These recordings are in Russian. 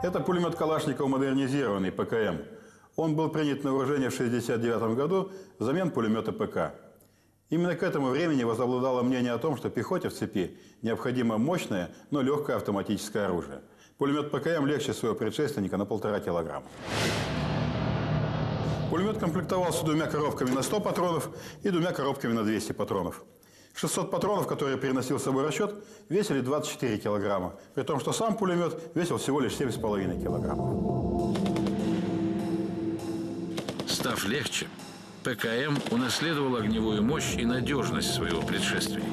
Это пулемет Калашникова модернизированный, ПКМ. Он был принят на вооружение в 1969 году взамен пулемета ПК. Именно к этому времени возобладало мнение о том, что пехоте в цепи необходимо мощное, но легкое автоматическое оружие. Пулемет ПКМ легче своего предшественника на полтора килограмма. Пулемет комплектовался двумя коробками на 100 патронов и двумя коробками на 200 патронов. 600 патронов, которые переносил с собой расчет, весили 24 килограмма, при том, что сам пулемет весил всего лишь 7,5 килограммов. Став легче, ПКМ унаследовал огневую мощь и надежность своего предшественника.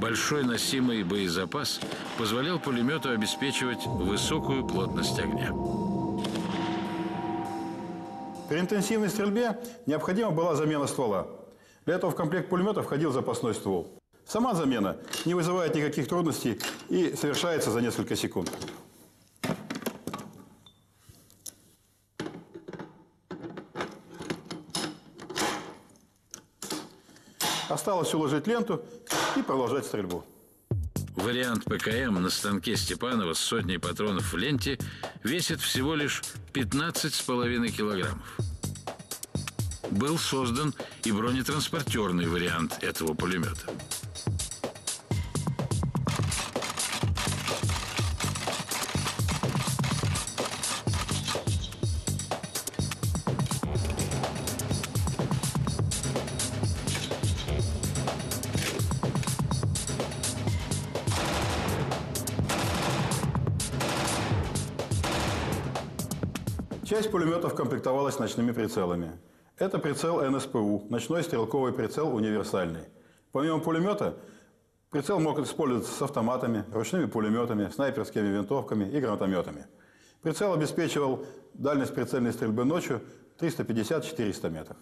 Большой носимый боезапас позволял пулемету обеспечивать высокую плотность огня. При интенсивной стрельбе необходима была замена ствола. Для этого в комплект пулемета входил запасной ствол. Сама замена не вызывает никаких трудностей и совершается за несколько секунд. Осталось уложить ленту и продолжать стрельбу. Вариант ПКМ на станке Степанова с сотней патронов в ленте весит всего лишь 15,5 килограммов. Был создан и бронетранспортерный вариант этого пулемета. Часть пулеметов комплектовалась ночными прицелами. Это прицел НСПУ, ночной стрелковый прицел универсальный. Помимо пулемета, прицел мог использоваться с автоматами, ручными пулеметами, снайперскими винтовками и гранатометами. Прицел обеспечивал дальность прицельной стрельбы ночью 350-400 метров.